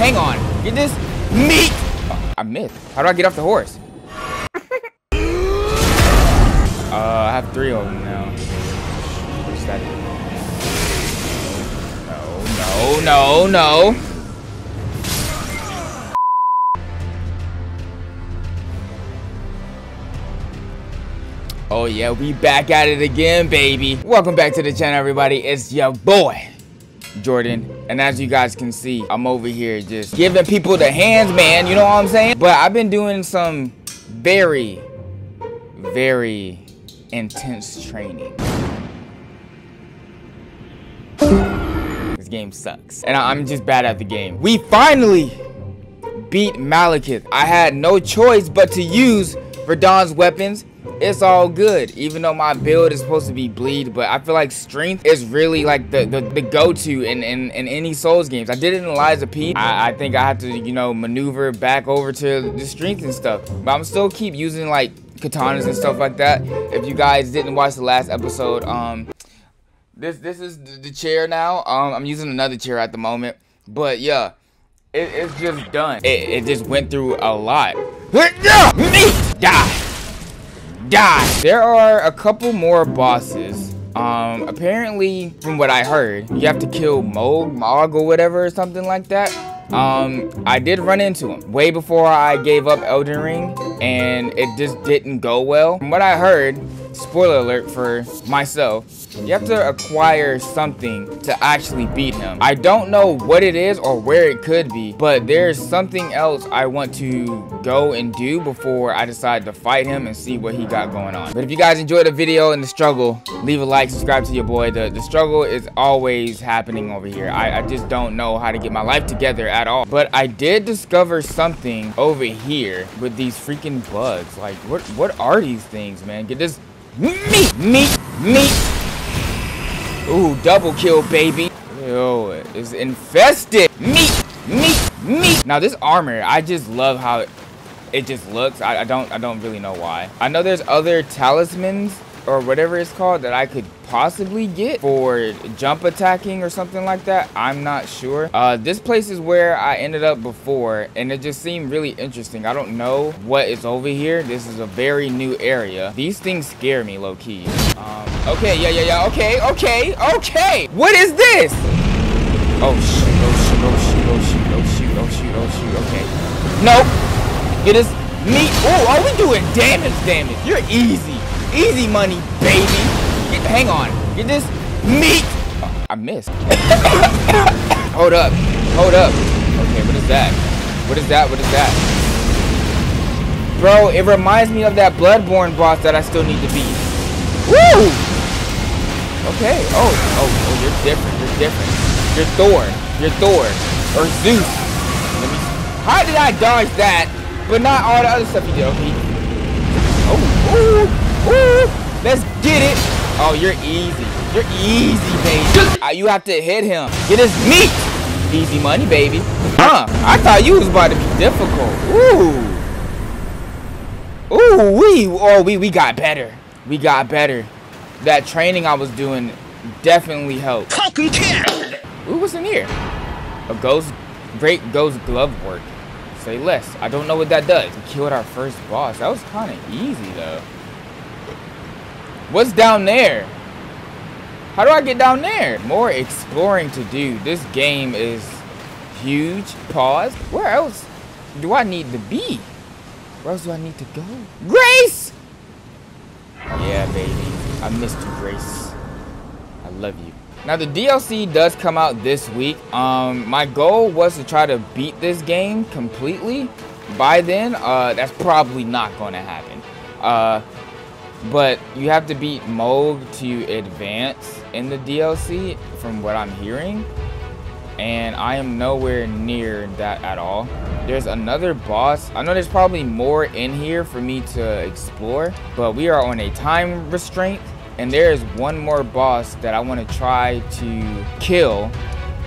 hang on. Get this meat. Oh, I missed. How do I get off the horse? uh, I have three of them now. What's that? No, no, no, no. Oh yeah, we back at it again, baby. Welcome back to the channel, everybody. It's your boy, Jordan. And as you guys can see, I'm over here just giving people the hands, man. You know what I'm saying? But I've been doing some very, very intense training. This game sucks. And I'm just bad at the game. We finally beat Maliketh. I had no choice but to use Radahn's weapons it's all good even though my build is supposed to be bleed but i feel like strength is really like the the, the go-to in, in in any souls games. I did it in of p. I, I think i have to you know maneuver back over to the strength and stuff but i'm still keep using like katanas and stuff like that. If you guys didn't watch the last episode um this this is the chair now. Um i'm using another chair at the moment but yeah it, it's just done. It, it just went through a lot. Me! Die die. There are a couple more bosses. Um, apparently, from what I heard, you have to kill Mohg, Mohg or whatever, or something like that. Um, I did run into him way before I gave up Elden Ring, and it just didn't go well. From what I heard, spoiler alert for myself, you have to acquire something to actually beat him. I don't know what it is or where it could be, but there's something else I want to go and do before I decide to fight him and see what he got going on. But if you guys enjoyed the video and the struggle, leave a like, subscribe to your boy. The, the struggle is always happening over here. I, I just don't know how to get my life together at all. But I did discover something over here with these freaking bugs. Like, what, what are these things, man? Get this meat, meat, meat. Ooh, double kill, baby. Yo, it's infested. Meat, meat, meat. Now this armor, I just love how it just looks. I, I don't, I don't really know why. I know there's other talismans or whatever it's called that I could possibly get for jump attacking or something like that. I'm not sure. Uh, this place is where I ended up before and it just seemed really interesting. I don't know what is over here. This is a very new area. These things scare me low key. Um, okay, yeah, yeah, yeah. Okay, okay, okay. What is this? Oh, shoot, oh, shoot, oh, shoot, oh, shoot, oh, shoot, oh, shoot, oh, shoot. Okay. Nope. It is me. Oh, are we doing damage, damage? You're easy. Easy money, baby. Get, hang on. Get this meat. I missed. Hold up. Hold up. Okay, what is that? What is that? What is that? Bro, it reminds me of that Bloodborne boss that I still need to beat. Woo! Okay. Oh, oh, oh, you're different. You're different. You're Thor. You're Thor. Or Zeus. How did I dodge that, but not all the other stuff you did? Okay. Oh, ooh. Ooh, let's get it. Oh, you're easy. You're easy, baby. Uh, you have to hit him. Get his meat. Easy money, baby. Huh. I thought you was about to be difficult. Ooh. Ooh, we. Oh, we, we got better. We got better. That training I was doing definitely helped. Talking cat. Ooh, what's in here? A ghost, great ghost glove work. Say less. I don't know what that does. We killed our first boss. That was kind of easy, though. What's down there? How do I get down there? More exploring to do. This game is huge. Pause. Where else do I need to be? Where else do I need to go? Grace! Yeah, baby. I missed you, Grace. I love you. Now, the DLC does come out this week. Um, my goal was to try to beat this game completely. By then, uh, that's probably not going to happen. Uh, but you have to beat Mohg to advance in the DLC, from what I'm hearing. And I am nowhere near that at all. There's another boss. I know there's probably more in here for me to explore. But we are on a time restraint. And there is one more boss that I want to try to kill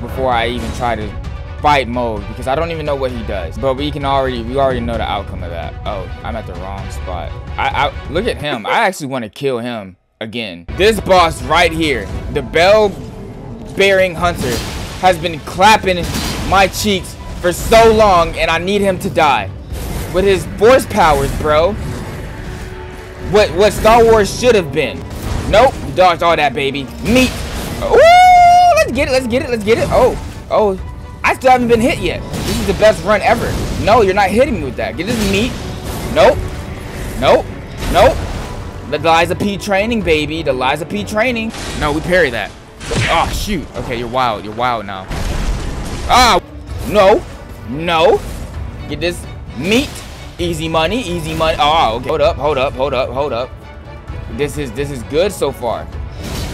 before I even try to fight Mohg because I don't even know what he does. But we can already we already know the outcome of that. Oh, I'm at the wrong spot. I, I look at him. I actually want to kill him again. This boss right here, the bell bearing hunter, has been clapping my cheeks for so long, and I need him to die. With his force powers, bro. What what Star Wars should have been. Nope, dodged all that, baby. Meat. Ooh, let's get it, let's get it, let's get it. Oh, oh, still haven't been hit yet. This is the best run ever. No, you're not hitting me with that. Get this meat. Nope. Nope. Nope. The Liza P training, baby. The Liza P training. No, we parry that. Oh, shoot. Okay, you're wild. You're wild now. Ah, no. No. Get this meat. Easy money. Easy money. Oh, okay. Hold up. Hold up. Hold up. Hold up. This is this is good so far.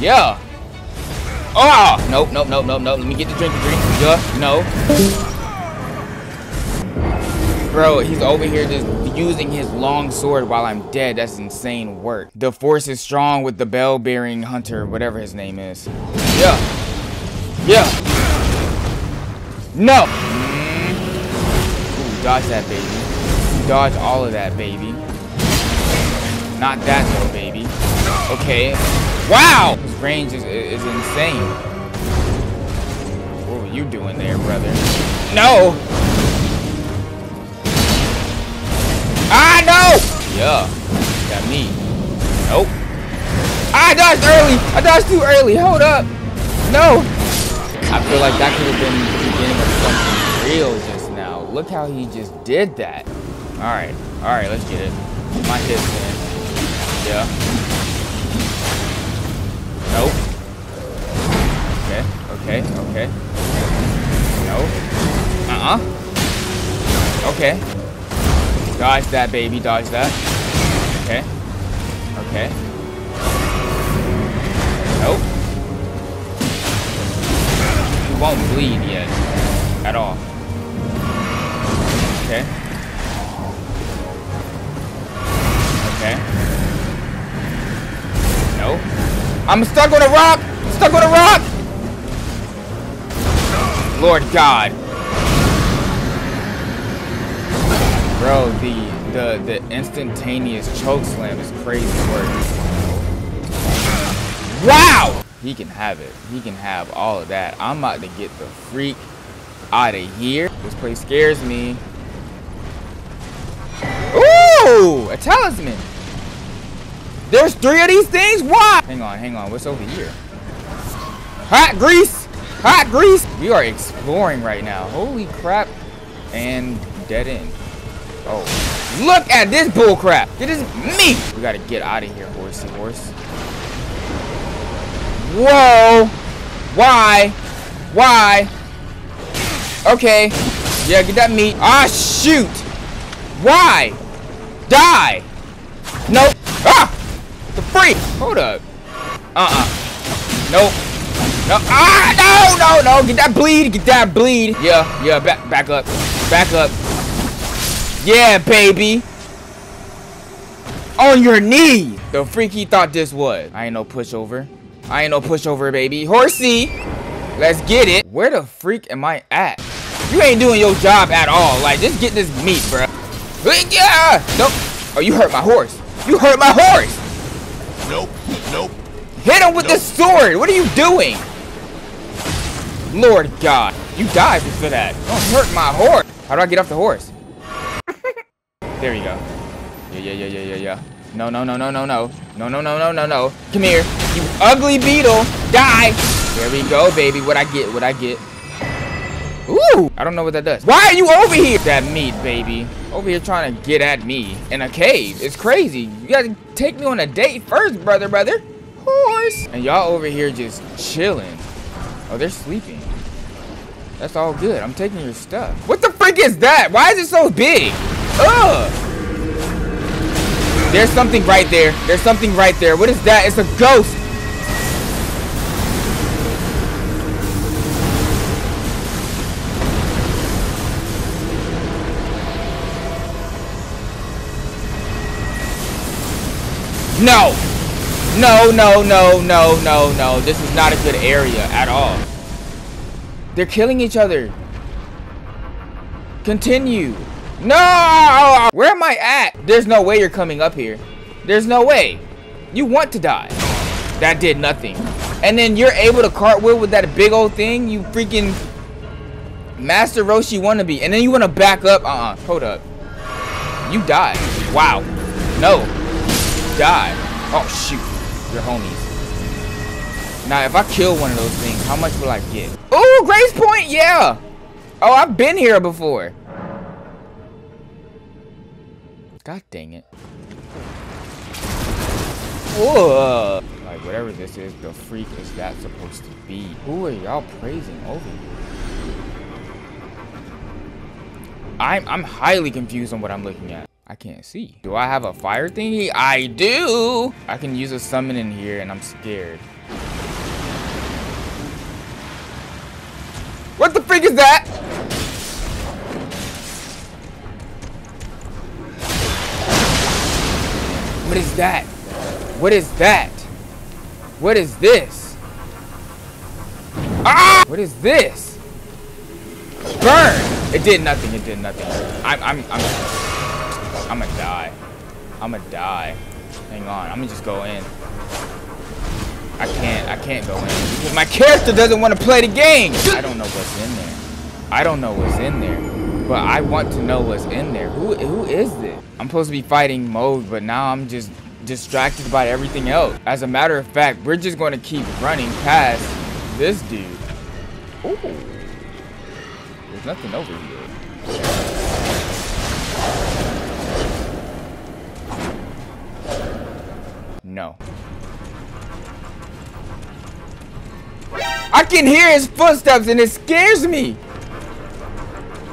Yeah. Oh, nope, nope, nope, nope, nope. Let me get the drink, the drink. Yeah, no. Bro, he's over here just using his long sword while I'm dead. That's insane work. The force is strong with the bell-bearing hunter, whatever his name is. Yeah. Yeah. No. Ooh, dodge that, baby. Dodge all of that, baby. Not that, though, baby. Okay. Wow! His range is, is insane. What were you doing there, brother? No! Ah, no! Yeah. Got me. Nope. I dodged early! I dodged too early! Hold up! No! I feel like that could have been the beginning of something real just now. Look how he just did that. Alright. Alright, let's get it. My hits, man. Yeah. Okay, okay. No. Uh-uh. Okay. Dodge that, baby. Dodge that. Okay. Okay. Nope. You won't bleed yet. At all. Okay. Okay. No. I'm stuck on a rock! Stuck on a rock! Lord God. Bro, the the the instantaneous choke slam is crazy work. Wow! He can have it. He can have all of that. I'm about to get the freak out of here. This place scares me. Ooh! A talisman! There's three of these things? Why? Hang on, hang on. What's over here? Hot grease! Hot grease! We are exploring right now. Holy crap. And dead end. Oh. Look at this bullcrap. It is me. We gotta get out of here, horsey horse. Whoa. Why? Why? Okay. Yeah, get that meat. Ah, shoot. Why? Die. Nope. Ah! The freak! Hold up. Uh-uh. Nope. No. Ah, no, no, no. Get that bleed. Get that bleed. Yeah, yeah. Back, back up. Back up. Yeah, baby. On your knee. The freak he thought this was. I ain't no pushover. I ain't no pushover, baby. Horsey. Let's get it. Where the freak am I at? You ain't doing your job at all. Like, just get this meat, bro. Yeah. Nope. Oh, you hurt my horse. You hurt my horse. Nope. Nope. Hit him with nope. the sword. What are you doing? Lord God. You died for that. Don't hurt my horse. How do I get off the horse? there you go. Yeah, yeah, yeah, yeah, yeah, yeah. No, no, no, no, no, no. No, no, no, no, no, no. Come here. You ugly beetle. Die. There we go, baby. What I get, what I get. Ooh, I don't know what that does. Why are you over here? That meat, baby. Over here trying to get at me in a cave. It's crazy. You gotta take me on a date first, brother, brother. Horse. And y'all over here just chilling. Oh, they're sleeping. That's all good. I'm taking your stuff. What the freak is that? Why is it so big? Ugh. There's something right there. There's something right there. What is that? It's a ghost. No! No, no, no, no, no, no. This is not a good area at all. They're killing each other. Continue. No! Where am I at? There's no way you're coming up here. There's no way. You want to die. That did nothing. And then you're able to cartwheel with that big old thing? You freaking... Master Roshi wannabe. And then you want to back up. Uh-uh. Hold up. You die. Wow. No. Die. Oh, shoot. Your homies. Now, if I kill one of those things, how much will I get? Ooh, Grace Point. Yeah. Oh, I've been here before. God dang it. Whoa. Like, whatever this is, the freak is that supposed to be? Who are y'all praising over? I'm, I'm highly confused on what I'm looking at. I can't see. Do I have a fire thingy? I do! I can use a summon in here and I'm scared. What the freak is that? What is that? What is that? What is this? Ah! What is this? Burn! It did nothing. It did nothing. I'm, I'm, I'm, I'm gonna die. I'm gonna die. Hang on. I'm gonna just go in. I can't. I can't go in because my character doesn't want to play the game. I don't know what's in there. I don't know what's in there, but I want to know what's in there. Who, who is this? I'm supposed to be fighting Mohg, but now I'm just distracted by everything else. As a matter of fact, we're just going to keep running past this dude. Ooh. There's nothing over here. No. I can hear his footsteps and it scares me.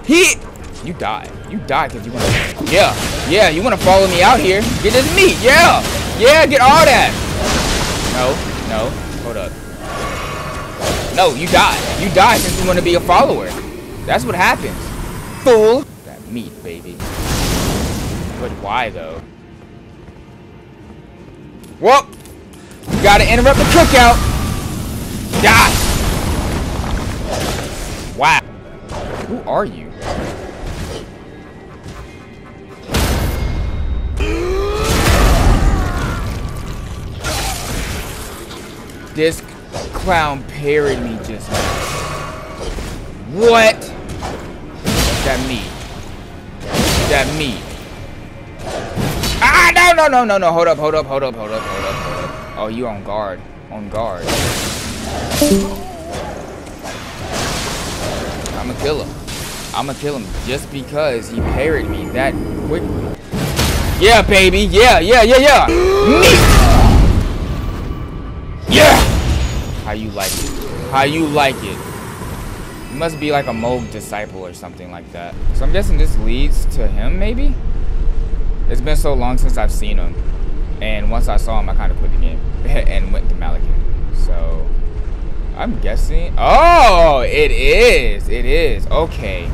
He, you die. You die because you want to, yeah, yeah, you want to follow me out here. Get this meat, yeah, yeah, get all that. No, no, hold up. No, you die. You die since you want to be a follower. That's what happens. Fool. That meat, baby. But why, though? Whoop. Gotta interrupt the cookout. Die. Wow. Who are you? This clown parried me just now. What? That meat. That meat. No, no, no, no, no. Hold up, hold up, hold up, hold up, hold up, hold up. Oh, you on guard. On guard. I'ma kill him. I'ma kill him just because he parried me that quickly. Yeah, baby. Yeah, yeah, yeah, yeah. Meat. Yeah! How you like it? How you like it? You must be like a Mohg disciple or something like that. So I'm guessing this leads to him, maybe? It's been so long since I've seen him. And once I saw him, I kind of quit the game and went to Maliketh. So I'm guessing. Oh, it is. It is. Okay.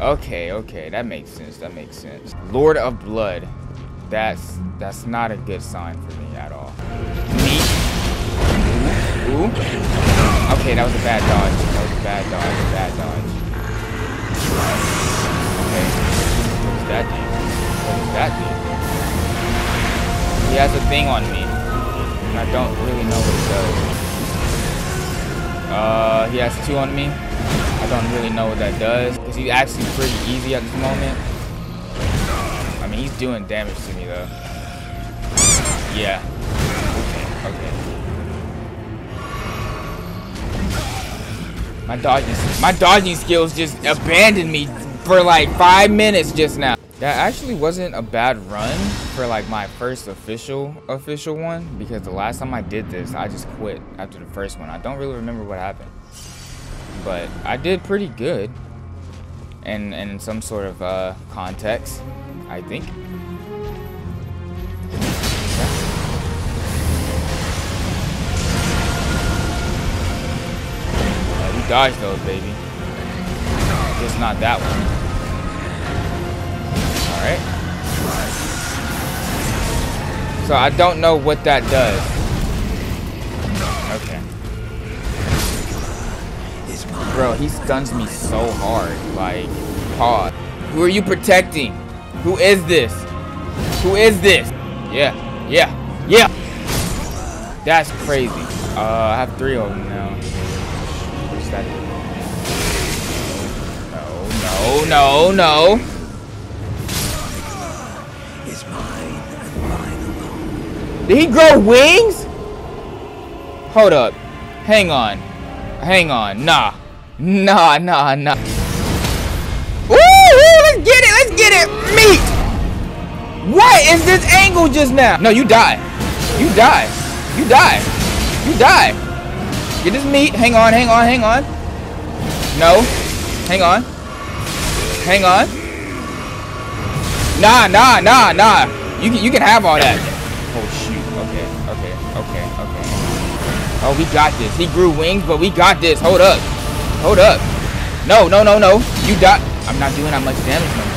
Okay, okay. That makes sense. That makes sense. Lord of Blood. That's that's not a good sign for me at all. Meat. Ooh. Okay, that was a bad dodge. That was a bad dodge. Bad dodge. Okay. What does that do? That? He has a thing on me. And I don't really know what it does. Uh, he has two on me. I don't really know what that does. Because he's actually pretty easy at this moment. I mean, he's doing damage to me, though. Yeah. Okay, okay. My dodging, my dodging skills just abandoned me for like five minutes just now. That actually wasn't a bad run for like my first official official one because the last time I did this, I just quit after the first one. I don't really remember what happened, but I did pretty good, and and in some sort of uh, context, I think. Yeah, those, baby. Just not that one. So I don't know what that does. Okay. Bro, he stuns me so hard. Like, pause. Who are you protecting? Who is this? Who is this? Yeah, yeah, yeah. That's crazy. Uh, I have three of them now. What's that? no, no. Did he grow wings? Hold up. Hang on. Hang on. Nah. Nah, nah, nah. Ooh, let's get it. Let's get it. Meat. What is this angle just now? No, you die. You die. You die. You die. Get this meat. Hang on, hang on, hang on. No. Hang on. Hang on. Nah, nah, nah, nah. You can, you can have all that. Okay, okay. Oh, we got this. He grew wings, but we got this. Hold up. Hold up. No, no, no, no. You die. I'm not doing that much damage no more.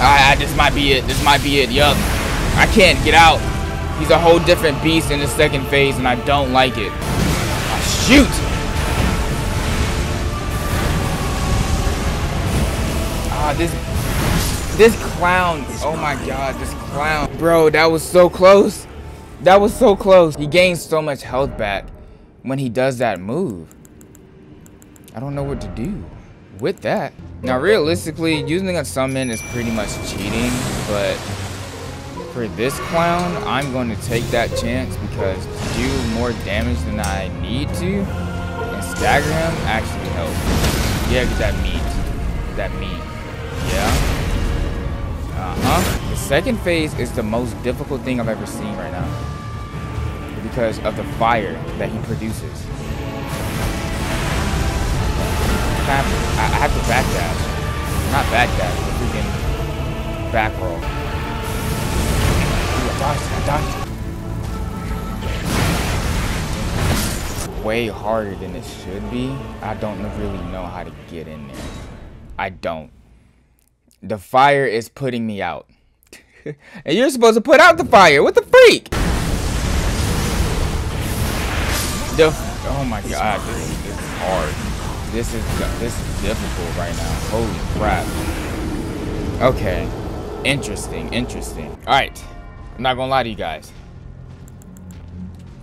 Ah, this might be it. This might be it. Yup. I can't get out. He's a whole different beast in the second phase, and I don't like it. Oh, shoot! Ah, this this clown. Oh my god, this clown. Bro, that was so close. That was so close. He gains so much health back when he does that move. I don't know what to do with that. Now, realistically, using a summon is pretty much cheating, but for this clown, I'm going to take that chance because to do more damage than I need to and stagger him actually helps. Yeah, get that meat. That meat. Yeah. Uh-huh. The second phase is the most difficult thing I've ever seen right now. Because of the fire that he produces. I have to, backdash. Not backdash, but freaking back roll. Ooh, I dodged, I dodged. Way harder than it should be. I don't really know how to get in there. I don't. The fire is putting me out. and you're supposed to put out the fire. What the freak? The oh my god, this, this is hard. This is this is difficult right now. Holy crap. Okay. Interesting, interesting. Alright. I'm not gonna lie to you guys.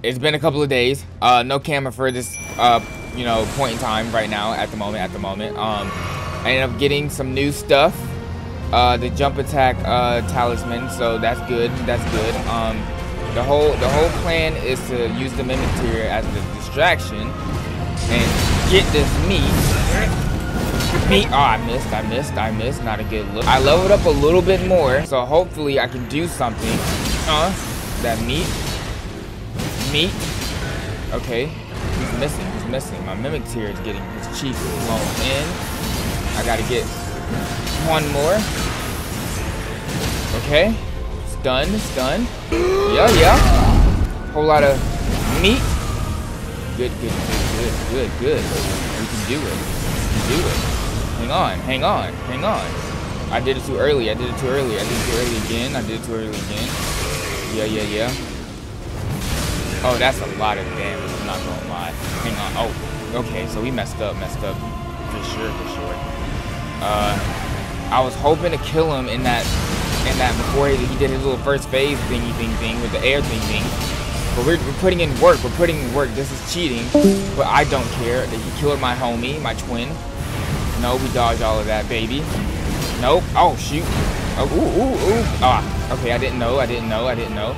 It's been a couple of days. Uh no camera for this uh you know point in time right now at the moment at the moment. Um I ended up getting some new stuff uh, the jump attack uh, talisman, so that's good. That's good. Um, the whole the whole plan is to use the Mimic Tear as the distraction and get this meat. Meat. Oh, I missed. I missed. I missed. Not a good look. I leveled up a little bit more, so hopefully I can do something. Uh, that meat. Meat. Okay. He's missing. He's missing. My Mimic Tear is getting his cheeks blown in. I gotta get one more. Okay. Stun, stun. Yeah, yeah. Whole lot of meat. Good, good, good, good, good, good. We can do it. We can do it. Hang on, hang on, hang on. I did it too early. I did it too early. I did it too early again. I did it too early again. Yeah, yeah, yeah. Oh, that's a lot of damage. I'm not gonna lie. Hang on. Oh, okay. So we messed up, messed up. For sure, for sure. Uh, I was hoping to kill him in that in that before he, he did his little first phase thingy thing thing with the air thing thing. But we're, we're putting in work. We're putting in work. This is cheating. But I don't care that he killed my homie, my twin. No, we dodged all of that, baby. Nope. Oh, shoot. Oh, ooh, ooh, ooh. Ah, okay, I didn't know. I didn't know. I didn't know.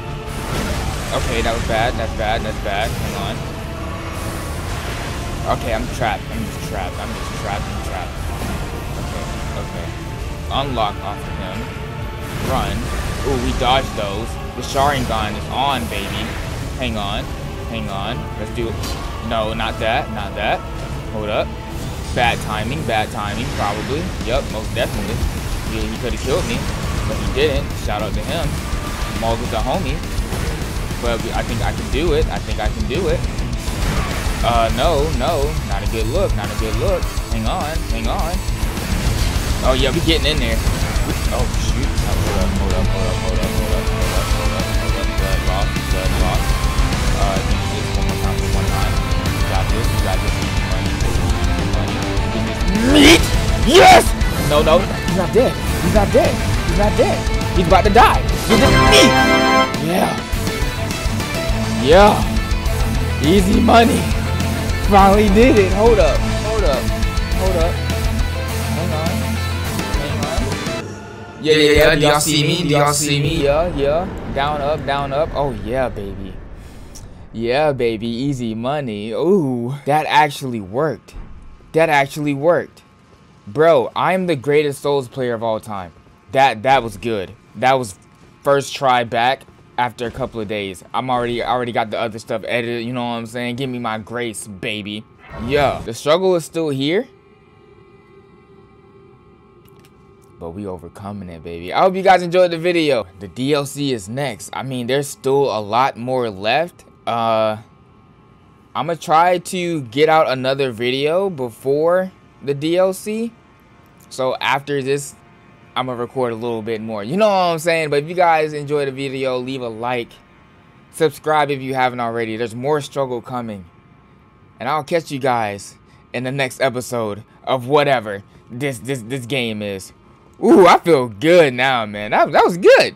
Okay, that was bad. That's bad. That's bad. Hang on. Okay, I'm trapped. I'm just trapped. I'm just trapped. I'm trapped. Okay, okay. Unlock off of him. Run. Ooh, we dodged those. The Sharingan is on, baby. Hang on. Hang on. Let's do it. No, not that. Not that. Hold up. Bad timing. Bad timing, probably. Yep, most definitely. Yeah, he could have killed me, but he didn't. Shout out to him. Mogul's a homie. But I think I can do it. I think I can do it. Uh, no, no. Not a good look. Not a good look. Hang on. Hang on. Oh, yeah, we getting in there. Oh, shoot. Hold up, hold up, hold up, hold up, hold up, hold up, hold up, hold up. Blood loss, blood loss. Uh, me this one more time, one more time. Got this, got this. Money, money. Meat! Yes! No, no, he's not dead. He's not dead. He's not dead. He's about to die. Give it meat! Yeah. Yeah. Easy money. finally did it. Hold up. Hold up. Hold up. Yeah, yeah, yeah. Do y'all see me? Do y'all see me? Yeah, yeah. Down, up, down, up. Oh, yeah, baby. Yeah, baby. Easy money. Ooh, that actually worked. That actually worked. Bro, I'm the greatest Souls player of all time. That that was good. That was first try back after a couple of days. I'm already already got the other stuff edited, you know what I'm saying? Give me my grace, baby. Yeah, the struggle is still here. But we overcoming it, baby. I hope you guys enjoyed the video. The DLC is next. I mean, there's still a lot more left. Uh, I'm gonna try to get out another video before the DLC. So after this I'm gonna record a little bit more. You know what I'm saying? But if you guys enjoyed the video, leave a like. Subscribe if you haven't already. There's more struggle coming. And I'll catch you guys in the next episode of whatever this this this game is. Ooh, I feel good now, man. That, that was good.